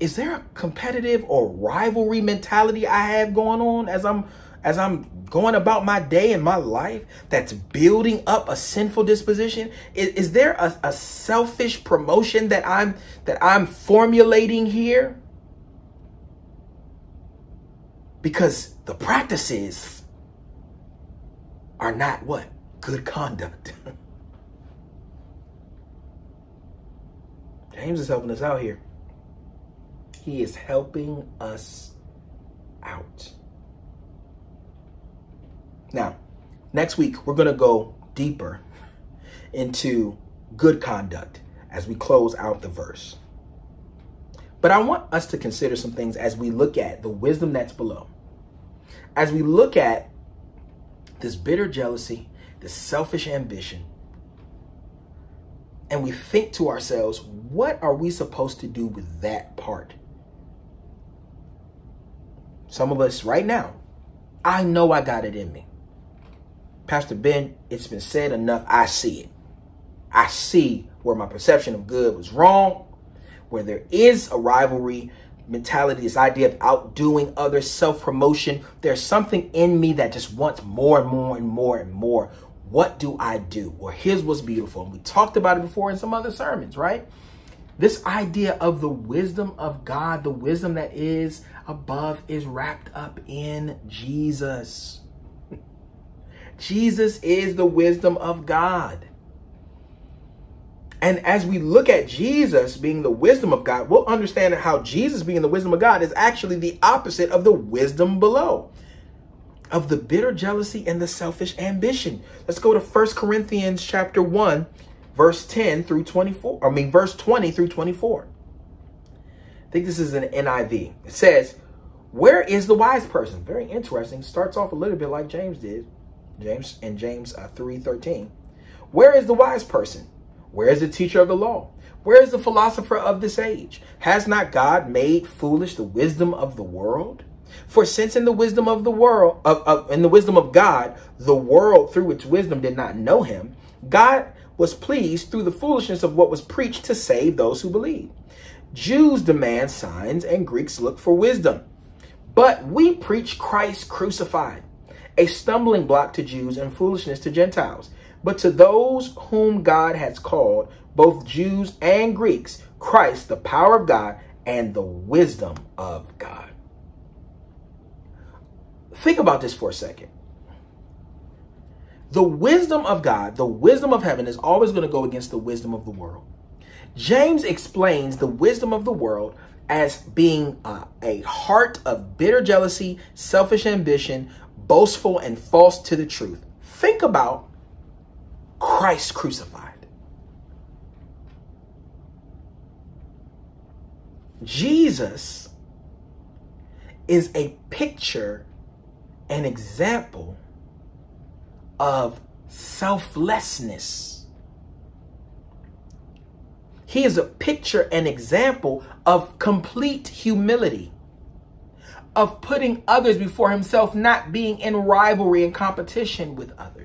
Is there a competitive or rivalry mentality I have going on as I'm as I'm going about my day and my life that's building up a sinful disposition? Is, is there a, a selfish promotion that I'm that I'm formulating here? Because the practices are not what? Good conduct. James is helping us out here. He is helping us out. Now, next week, we're going to go deeper into good conduct as we close out the verse. But I want us to consider some things as we look at the wisdom that's below. As we look at this bitter jealousy, this selfish ambition, and we think to ourselves, what are we supposed to do with that part? Some of us right now, I know I got it in me. Pastor Ben, it's been said enough. I see it. I see where my perception of good was wrong, where there is a rivalry mentality, this idea of outdoing others, self promotion. There's something in me that just wants more and more and more and more. What do I do? Well, here's what's beautiful. And we talked about it before in some other sermons, right? This idea of the wisdom of God, the wisdom that is above, is wrapped up in Jesus. Jesus is the wisdom of God. And as we look at Jesus being the wisdom of God, we'll understand how Jesus being the wisdom of God is actually the opposite of the wisdom below, of the bitter jealousy and the selfish ambition. Let's go to First Corinthians chapter 1, verse 10 through 24. I mean, verse 20 through 24. I think this is an NIV. It says, where is the wise person? Very interesting. Starts off a little bit like James did. James in James uh, 3.13. Where is the wise person? Where is the teacher of the law? Where is the philosopher of this age? Has not God made foolish the wisdom of the world? For since in the wisdom of the world, of, of, in the wisdom of God, the world through its wisdom did not know him, God was pleased through the foolishness of what was preached to save those who believe. Jews demand signs and Greeks look for wisdom. But we preach Christ crucified, a stumbling block to Jews and foolishness to Gentiles. But to those whom God has called, both Jews and Greeks, Christ, the power of God and the wisdom of God. Think about this for a second. The wisdom of God, the wisdom of heaven, is always going to go against the wisdom of the world. James explains the wisdom of the world as being uh, a heart of bitter jealousy, selfish ambition, boastful, and false to the truth. Think about Christ crucified. Jesus is a picture, an example of selflessness. He is a picture, an example of complete humility, of putting others before himself, not being in rivalry and competition with others,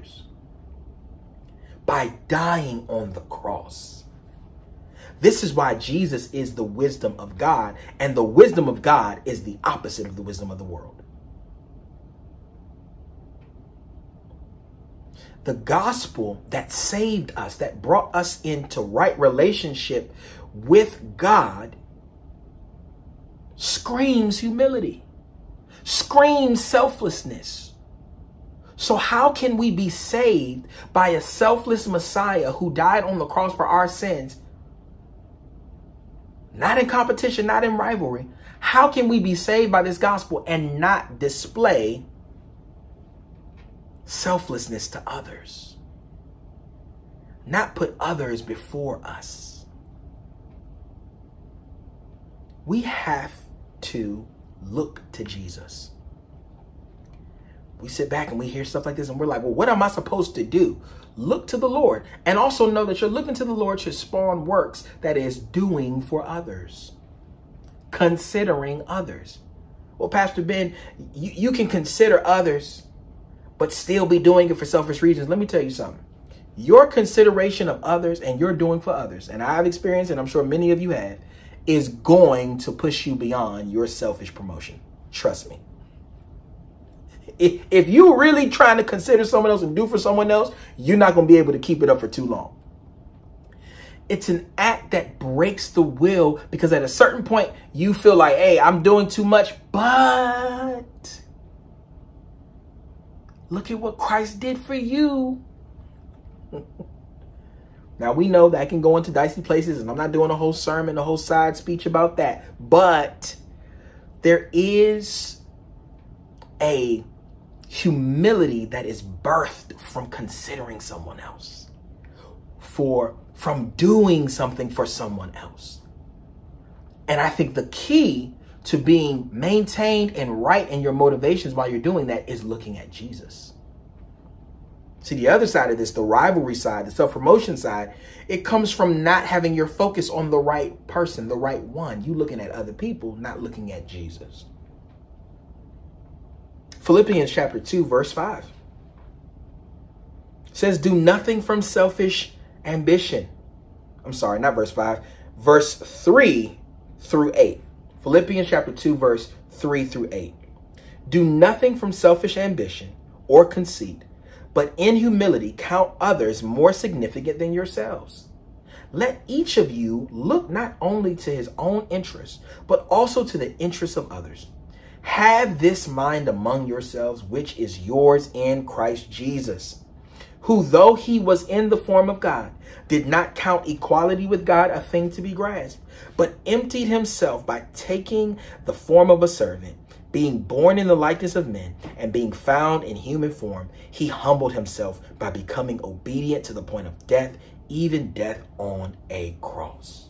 by dying on the cross. This is why Jesus is the wisdom of God, and the wisdom of God is the opposite of the wisdom of the world. The gospel that saved us, that brought us into right relationship with God, screams humility, screams selflessness. So, how can we be saved by a selfless Messiah who died on the cross for our sins not in competition, not in rivalry. How can we be saved by this gospel and not display selflessness to others? Not put others before us. We have to look to Jesus. We sit back and we hear stuff like this and we're like, well, what am I supposed to do? look to the Lord. And also know that you're looking to the Lord to spawn works that is doing for others, considering others. Well, Pastor Ben, you, you can consider others, but still be doing it for selfish reasons. Let me tell you something. Your consideration of others and your doing for others, and I've experienced, and I'm sure many of you have, is going to push you beyond your selfish promotion. Trust me if, if you're really trying to consider someone else and do for someone else, you're not going to be able to keep it up for too long. It's an act that breaks the will because at a certain point you feel like, hey, I'm doing too much, but look at what Christ did for you. now we know that can go into dicey places, and I'm not doing a whole sermon, a whole side speech about that, but there is a humility that is birthed from considering someone else, for from doing something for someone else. And I think the key to being maintained and right in your motivations while you're doing that is looking at Jesus. See, the other side of this, the rivalry side, the self promotion side, it comes from not having your focus on the right person, the right one. You looking at other people, not looking at Jesus. Philippians chapter 2, verse 5 says, Do nothing from selfish ambition. I'm sorry, not verse 5, verse 3 through 8. Philippians chapter 2, verse 3 through 8. Do nothing from selfish ambition or conceit, but in humility count others more significant than yourselves. Let each of you look not only to his own interests, but also to the interests of others. Have this mind among yourselves, which is yours in Christ Jesus, who, though he was in the form of God, did not count equality with God a thing to be grasped, but emptied himself by taking the form of a servant. Being born in the likeness of men and being found in human form, he humbled himself by becoming obedient to the point of death, even death on a cross.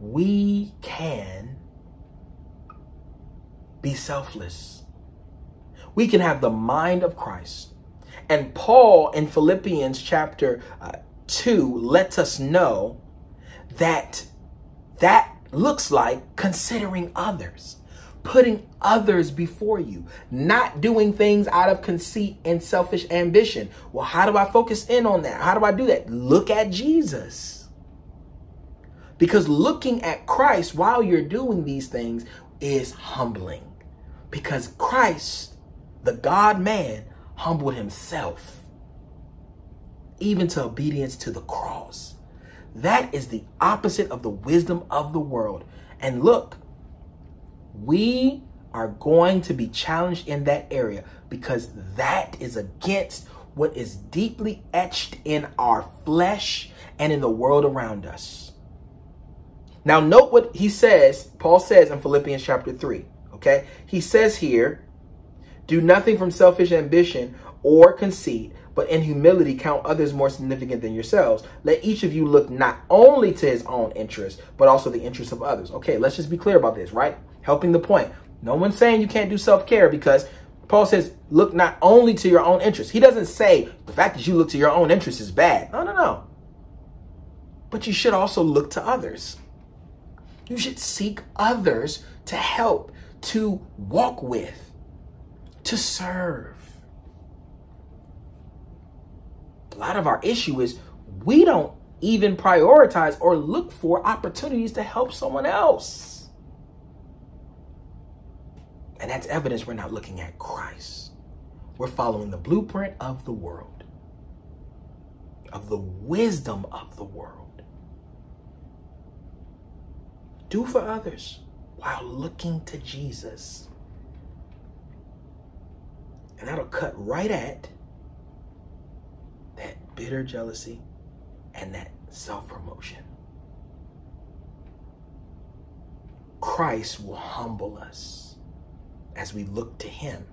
We can be selfless. We can have the mind of Christ. And Paul in Philippians chapter uh, 2 lets us know that that looks like considering others, putting others before you, not doing things out of conceit and selfish ambition. Well, how do I focus in on that? How do I do that? Look at Jesus. Because looking at Christ while you're doing these things is humbling. Because Christ, the God man, humbled himself even to obedience to the cross. That is the opposite of the wisdom of the world. And look, we are going to be challenged in that area because that is against what is deeply etched in our flesh and in the world around us. Now, note what he says, Paul says in Philippians chapter 3. Okay. He says here, do nothing from selfish ambition or conceit, but in humility count others more significant than yourselves. Let each of you look not only to his own interest, but also the interests of others. Okay, let's just be clear about this, right? Helping the point. No one's saying you can't do self-care because Paul says, look not only to your own interest. He doesn't say the fact that you look to your own interest is bad. No, no, no. But you should also look to others. You should seek others to help, to walk with, to serve. a lot of our issue is we don't even prioritize or look for opportunities to help someone else. And that's evidence we're not looking at Christ. We're following the blueprint of the world, of the wisdom of the world. Do for others while looking to Jesus. And that'll cut right at that bitter jealousy, and that self promotion. Christ will humble us as we look to Him.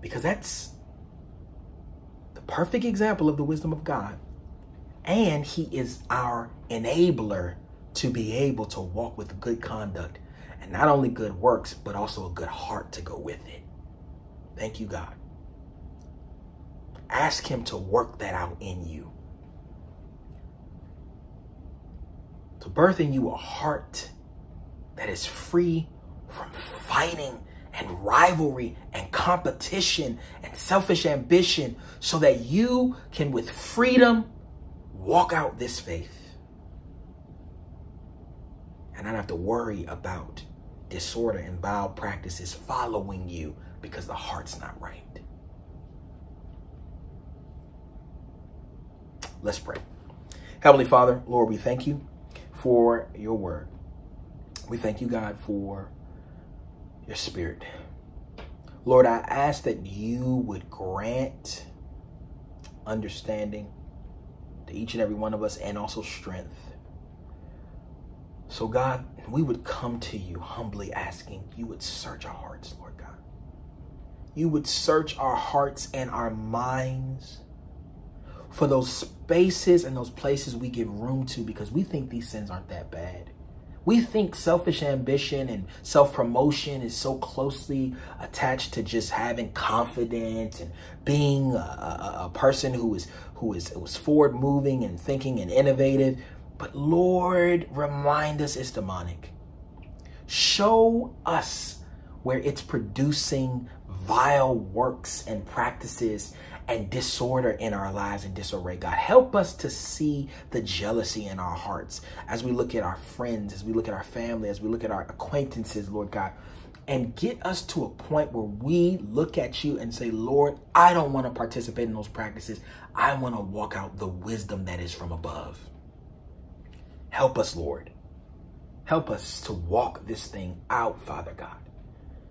Because that's the perfect example of the wisdom of God. And He is our enabler to be able to walk with good conduct and not only good works, but also a good heart to go with it. Thank you, God. Ask Him to work that out in you. To birth in you a heart that is free from fighting and rivalry and competition and selfish ambition so that you can, with freedom, walk out this faith and not have to worry about disorder and vile practices following you because the heart's not right. Let's pray. Heavenly Father, Lord, we thank you for your word. We thank you, God, for your spirit. Lord, I ask that you would grant understanding to each and every one of us and also strength. So, God, we would come to you humbly asking you would search our hearts, Lord God. You would search our hearts and our minds for those spaces and those places we give room to because we think these sins aren't that bad. We think selfish ambition and self promotion is so closely attached to just having confidence and being a, a, a person who is who is was forward moving and thinking and innovative. But Lord, remind us it's demonic. Show us where it's producing vile works and practices and disorder in our lives and disarray. God, help us to see the jealousy in our hearts as we look at our friends, as we look at our family, as we look at our acquaintances, Lord God, and get us to a point where we look at you and say, Lord, I don't want to participate in those practices. I want to walk out the wisdom that is from above. Help us, Lord. Help us to walk this thing out, Father God,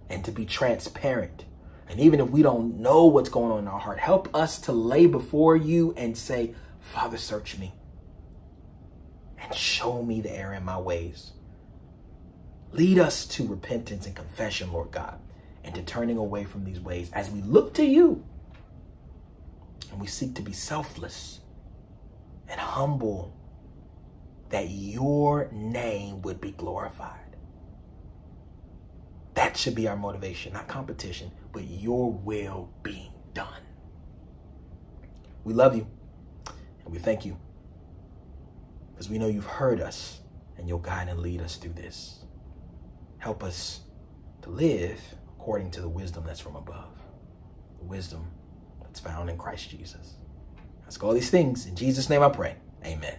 and to be transparent and even if we don't know what's going on in our heart, help us to lay before you and say, Father, search me and show me the error in my ways. Lead us to repentance and confession, Lord God, and to turning away from these ways as we look to you and we seek to be selfless and humble that your name would be glorified. That should be our motivation, not competition, but your will being done. We love you and we thank you because we know you've heard us and you'll guide and lead us through this. Help us to live according to the wisdom that's from above, the wisdom that's found in Christ Jesus. Ask all these things. In Jesus' name I pray. Amen.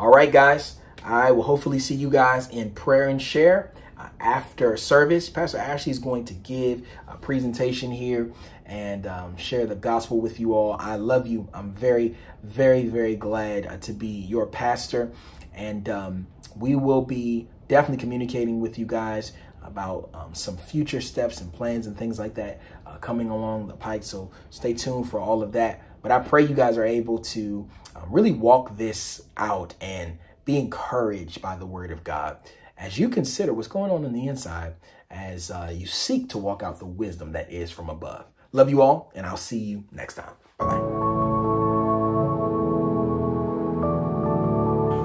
All right, guys. I will hopefully see you guys in prayer and share uh, after service. Pastor Ashley is going to give a presentation here and um, share the gospel with you all. I love you. I'm very, very, very glad uh, to be your pastor. And um, we will be definitely communicating with you guys about um, some future steps and plans and things like that uh, coming along the pike. So stay tuned for all of that. But I pray you guys are able to really walk this out and be encouraged by the word of God as you consider what's going on in the inside as uh, you seek to walk out the wisdom that is from above. Love you all, and I'll see you next time. Bye bye.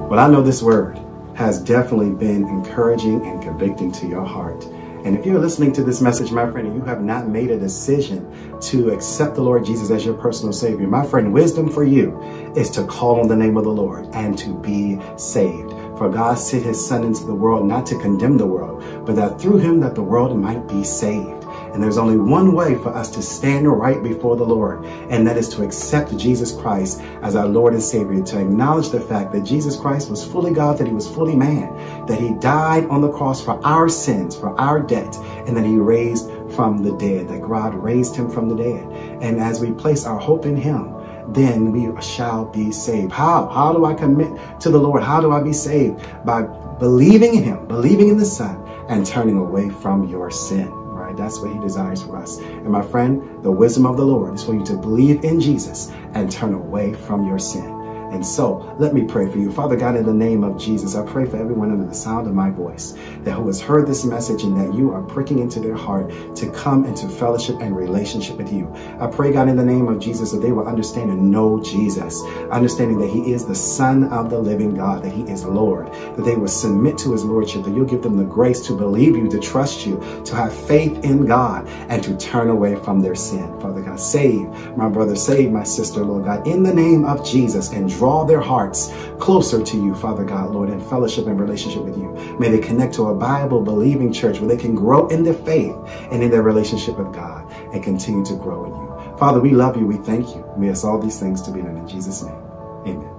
Well, I know this word has definitely been encouraging and convicting to your heart. And if you're listening to this message, my friend, and you have not made a decision to accept the Lord Jesus as your personal Savior, my friend, wisdom for you is to call on the name of the Lord and to be saved. For God sent his Son into the world not to condemn the world, but that through him that the world might be saved. And there's only one way for us to stand right before the Lord, and that is to accept Jesus Christ as our Lord and Savior, to acknowledge the fact that Jesus Christ was fully God, that he was fully man, that he died on the cross for our sins, for our debt, and that he raised from the dead, that God raised him from the dead. And as we place our hope in him, then we shall be saved. How? How do I commit to the Lord? How do I be saved? By believing in him, believing in the Son, and turning away from your sin. That's what he desires for us. And my friend, the wisdom of the Lord is for you to believe in Jesus and turn away from your sin. And so let me pray for you. Father God, in the name of Jesus, I pray for everyone under the sound of my voice that who has heard this message and that you are pricking into their heart to come into fellowship and relationship with you. I pray, God, in the name of Jesus, that they will understand and know Jesus, understanding that he is the Son of the living God, that he is Lord, that they will submit to his Lordship, that you'll give them the grace to believe you, to trust you, to have faith in God, and to turn away from their sin. Father God, save my brother, save my sister, Lord God, in the name of Jesus, and draw their hearts closer to you, Father God, Lord, in fellowship and relationship with you. May they connect to a Bible believing church where they can grow in their faith and in their relationship with God and continue to grow in you. Father, we love you. We thank you. We ask all these things to be done in Jesus' name. Amen.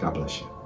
God bless you.